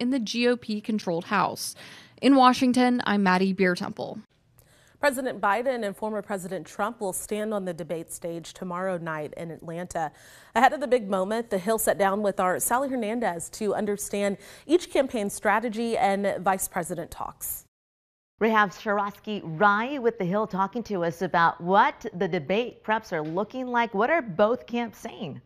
in the GOP controlled House. In Washington, I'm Maddie Biertempfel. President Biden and former President Trump will stand on the debate stage tomorrow night in Atlanta. Ahead of the big moment, the Hill sat down with our Sally Hernandez to understand each campaign strategy and vice president talks. Rehav Sharaski Rai with The Hill talking to us about what the debate preps are looking like. What are both camps saying?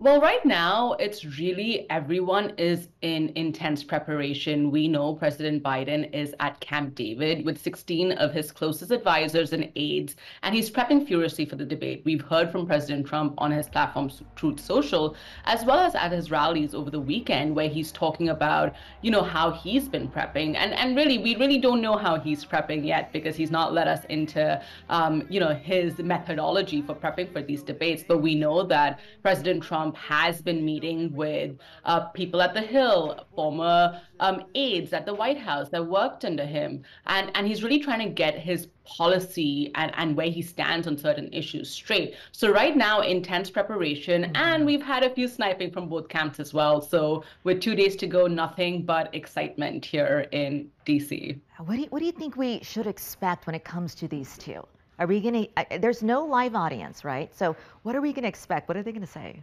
Well, right now, it's really everyone is in intense preparation. We know President Biden is at Camp David with 16 of his closest advisors and aides, and he's prepping furiously for the debate. We've heard from President Trump on his platform Truth Social, as well as at his rallies over the weekend, where he's talking about, you know, how he's been prepping. And and really, we really don't know how he's prepping yet because he's not let us into, um, you know, his methodology for prepping for these debates. But we know that President Trump Trump has been meeting with uh, people at the Hill, former um, aides at the White House that worked under him. And, and he's really trying to get his policy and, and where he stands on certain issues straight. So right now, intense preparation, mm-hmm. and we've had a few sniping from both camps as well. So with two days to go, nothing but excitement here in DC. What do you, what do you think we should expect when it comes to these two? Are we going to, there's no live audience, right? So what are we going to expect? What are they going to say?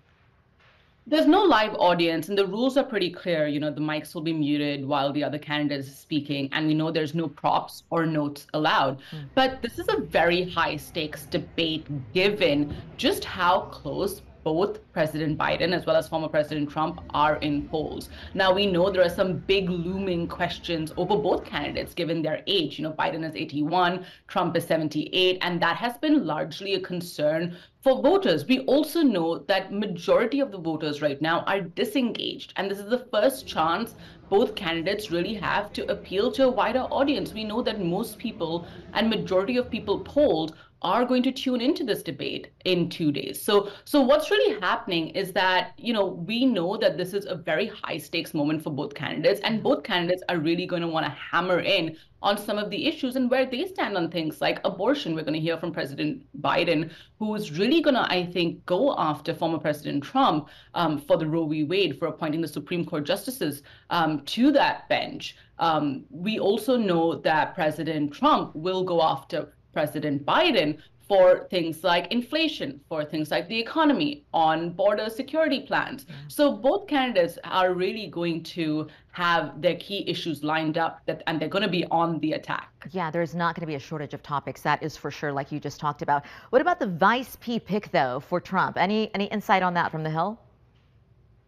There's no live audience, and the rules are pretty clear. You know, the mics will be muted while the other candidate is speaking, and we know there's no props or notes allowed. Mm. But this is a very high stakes debate given just how close both President Biden as well as former President Trump are in polls. Now, we know there are some big looming questions over both candidates given their age. You know, Biden is 81, Trump is 78, and that has been largely a concern for voters. We also know that majority of the voters right now are disengaged, and this is the first chance both candidates really have to appeal to a wider audience. We know that most people and majority of people polled are going to tune into this debate in two days. So, so what's really happening is that you know we know that this is a very high stakes moment for both candidates, and both candidates are really going to want to hammer in on some of the issues and where they stand on things like abortion. We're going to hear from President Biden, who is really going to, I think, go after former President Trump um, for the Roe v. Wade for appointing the Supreme Court justices um, to that bench. Um, we also know that President Trump will go after President Biden for things like inflation, for things like the economy, on border security plans. Yeah. So both candidates are really going to have their key issues lined up that, and they're going to be on the attack. Yeah, there's not going to be a shortage of topics. That is for sure, like you just talked about. What about the vice P pick, though, for Trump? Any, any insight on that from the Hill?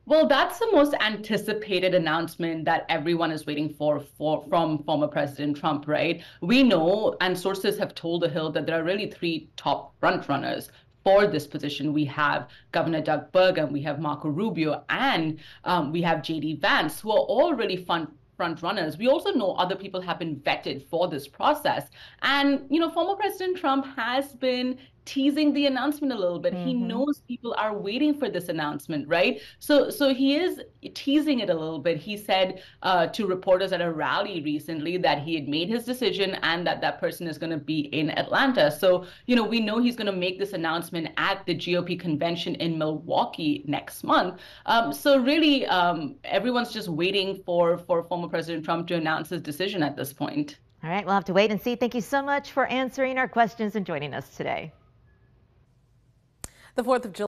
Well, that's the most anticipated announcement that everyone is waiting for, for from former President Trump, right? We know, and sources have told the Hill that there are really three top frontrunners for this position. We have Governor Doug Burgum, we have Marco Rubio, and um, we have JD Vance, who are all really front front runners. We also know other people have been vetted for this process. And, you know, former President Trump has been teasing the announcement a little bit. Mm-hmm. He knows people are waiting for this announcement, right? So so he is teasing it a little bit. He said uh, to reporters at a rally recently that he had made his decision and that that person is going to be in Atlanta. So you know we know he's going to make this announcement at the GOP convention in Milwaukee next month. Um, so really, um, everyone's just waiting for for former President Trump to announce his decision at this point. All right, we'll have to wait and see. Thank you so much for answering our questions and joining us today. The 4th of July.